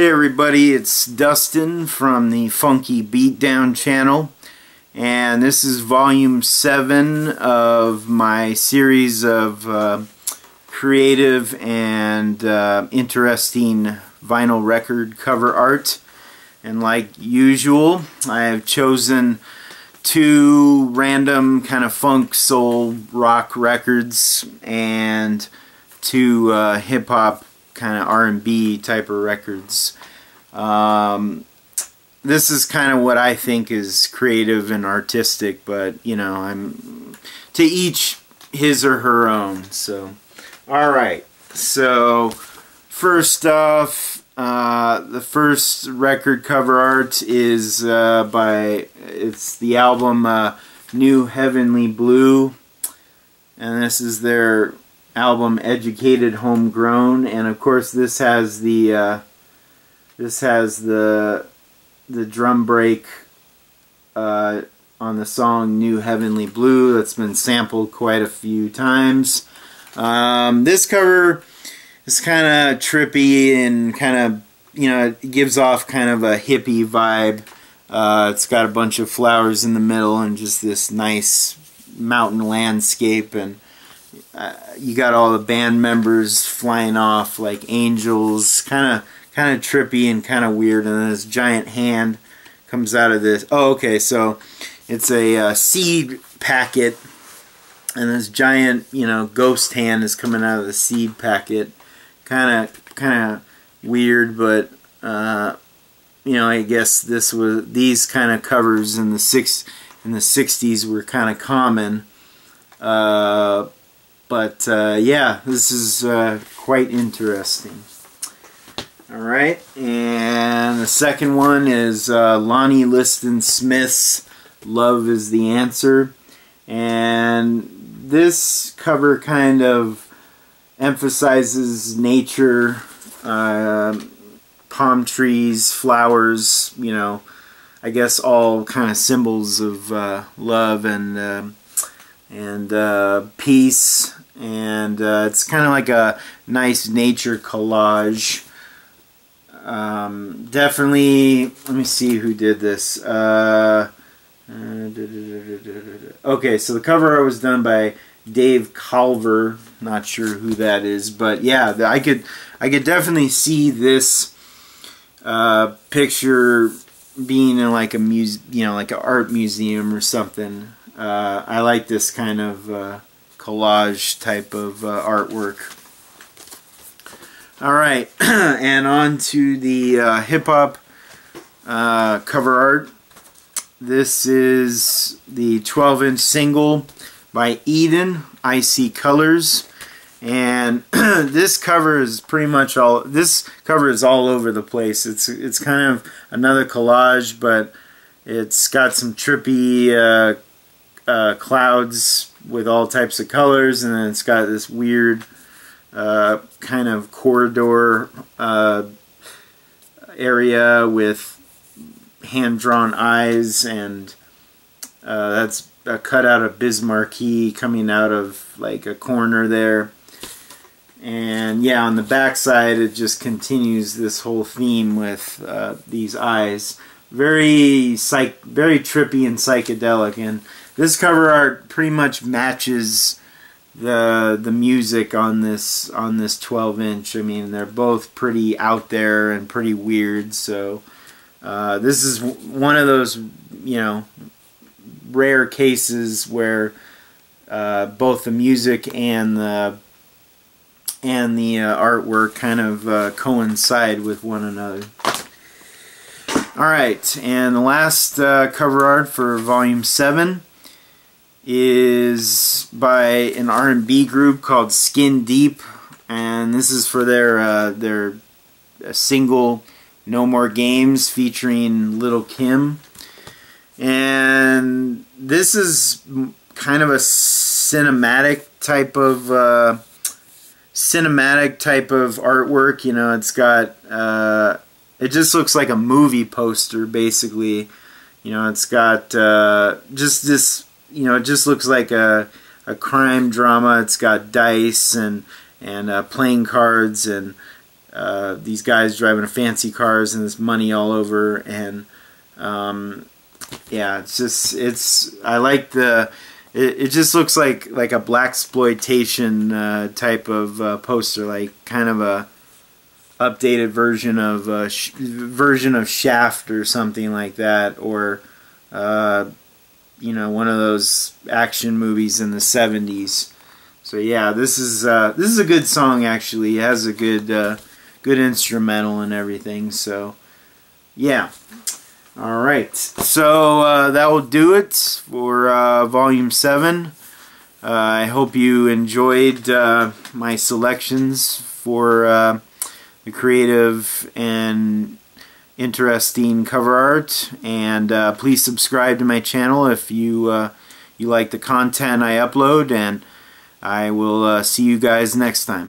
Hey everybody, it's Dustin from the Funky Beatdown channel and this is volume 7 of my series of uh, creative and uh, interesting vinyl record cover art. And like usual I have chosen two random kind of funk soul rock records and two uh, hip hop kind of R&B type of records. Um, this is kind of what I think is creative and artistic, but you know, I'm to each his or her own. So, all right. So, first off, uh, the first record cover art is uh, by it's the album uh, New Heavenly Blue, and this is their album Educated Homegrown and of course this has the uh, this has the the drum break uh, on the song New Heavenly Blue that's been sampled quite a few times. Um, this cover is kind of trippy and kind of you know it gives off kind of a hippie vibe. Uh, it's got a bunch of flowers in the middle and just this nice mountain landscape and uh, you got all the band members flying off like angels, kind of kind of trippy and kind of weird. And then this giant hand comes out of this. Oh, okay, so it's a uh, seed packet, and this giant, you know, ghost hand is coming out of the seed packet. Kind of kind of weird, but uh, you know, I guess this was these kind of covers in the six in the 60s were kind of common. Uh, but uh, yeah, this is uh, quite interesting. Alright, and the second one is uh, Lonnie Liston Smith's Love is the Answer. And this cover kind of emphasizes nature, uh, palm trees, flowers, you know, I guess all kind of symbols of uh, love and um, and uh, peace and uh, it's kind of like a nice nature collage. Um, definitely let me see who did this uh, okay so the cover art was done by Dave Calver not sure who that is but yeah I could I could definitely see this uh, picture being in like a muse you know like an art museum or something uh, I like this kind of uh, collage type of uh, artwork. All right, and on to the uh, hip hop uh, cover art. This is the 12 inch single by Edan, Icy Colors. And this cover is pretty much all, this cover is all over the place. It's, it's kind of another collage, but it's got some trippy uh, uh, clouds with all types of colors, and then it's got this weird uh, kind of corridor uh, area with hand-drawn eyes, and uh, that's a cutout of Biz Markie coming out of like a corner there. And yeah, on the back side, it just continues this whole theme with uh, these eyes. Very psych, very trippy and psychedelic, and this cover art pretty much matches the the music on this on this 12 inch. I mean, they're both pretty out there and pretty weird. So uh, this is one of those you know rare cases where uh, both the music and the and the uh, artwork kind of uh, coincide with one another. Alright, and the last uh, cover art for volume 7 is by an R&B group called Skin Deep, and this is for their uh, their single "No More Games" featuring Little Kim. And this is kind of a cinematic type of uh, cinematic type of artwork. You know, it's got uh, it just looks like a movie poster, basically. You know, it's got uh, just this you know, it just looks like a, a crime drama. It's got dice and and uh, playing cards and uh, these guys driving fancy cars and this money all over and um, yeah it's just it's I like the it, it just looks like like a black exploitation uh, type of uh, poster like kind of a updated version of uh, version of Shaft or something like that or uh, you know one of those action movies in the 70s so yeah this is uh, this is a good song actually it has a good good instrumental and everything. So, yeah. All right. So uh, that will do it for uh, Volume 7. Uh, I hope you enjoyed uh, my selections for uh, the creative and interesting cover art. And uh, please subscribe to my channel if you, you like the content I upload. And I will see you guys next time.